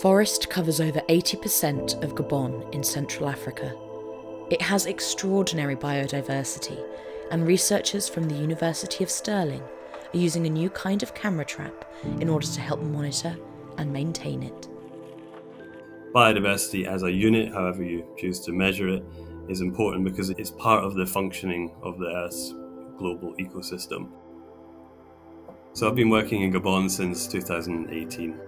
Forest covers over 80% of Gabon in Central Africa. It has extraordinary biodiversity, and researchers from the University of Stirling are using a new kind of camera trap in order to help monitor and maintain it. Biodiversity as a unit, however you choose to measure it, is important because it's part of the functioning of the Earth's global ecosystem. So I've been working in Gabon since 2018,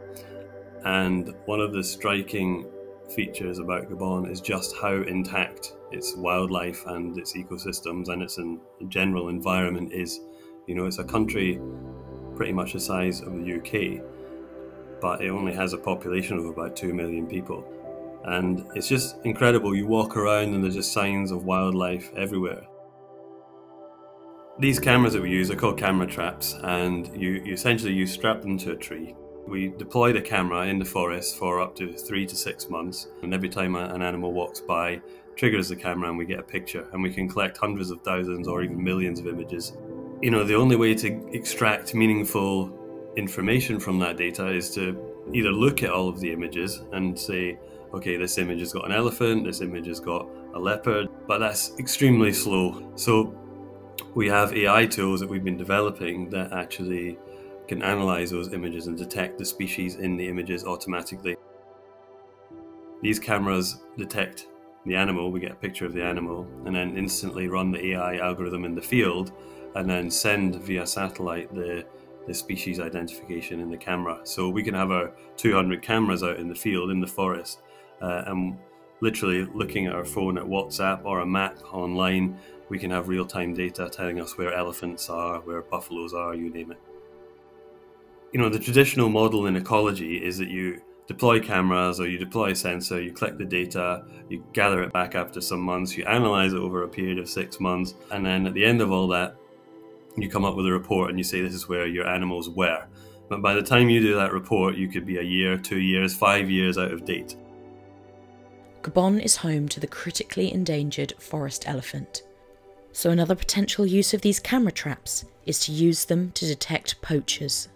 and one of the striking features about Gabon is just how intact its wildlife and its ecosystems and its general environment is. You know, it's a country pretty much the size of the UK, but it only has a population of about 2 million people. And it's just incredible. You walk around and there's just signs of wildlife everywhere. These cameras that we use are called camera traps, and you, you essentially you strap them to a tree. We deploy the camera in the forest for up to three to six months, and every time an animal walks by, triggers the camera and we get a picture, and we can collect hundreds of thousands or even millions of images. You know, the only way to extract meaningful information from that data is to either look at all of the images and say, okay, this image has got an elephant, this image has got a leopard, but that's extremely slow. So we have AI tools that we've been developing that actually can analyze those images and detect the species in the images automatically. These cameras detect the animal, we get a picture of the animal, and then instantly run the AI algorithm in the field and then send via satellite the, the species identification in the camera. So we can have our 200 cameras out in the field, in the forest, uh, and literally looking at our phone at WhatsApp or a map online, we can have real time data telling us where elephants are, where buffaloes are, you name it. You know, the traditional model in ecology is that you deploy cameras or you deploy a sensor, you collect the data, you gather it back after some months, you analyze it over a period of six months, and then at the end of all that, you come up with a report and you say this is where your animals were. But by the time you do that report, you could be a year, two years, five years out of date. Gabon is home to the critically endangered forest elephant. So, another potential use of these camera traps is to use them to detect poachers.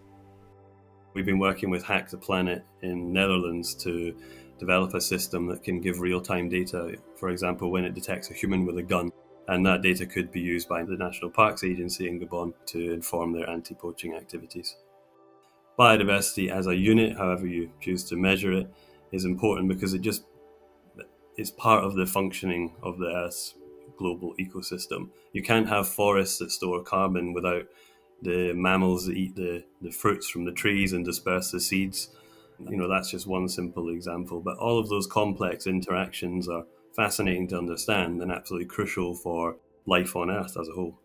We've been working with Hack the Planet in Netherlands to develop a system that can give real-time data, for example, when it detects a human with a gun. And that data could be used by the National Parks Agency in Gabon to inform their anti-poaching activities. Biodiversity as a unit, however you choose to measure it, is important because it just is part of the functioning of the Earth's global ecosystem. You can't have forests that store carbon without the mammals that eat the, the fruits from the trees and disperse the seeds. You know, that's just one simple example. But all of those complex interactions are fascinating to understand and absolutely crucial for life on Earth as a whole.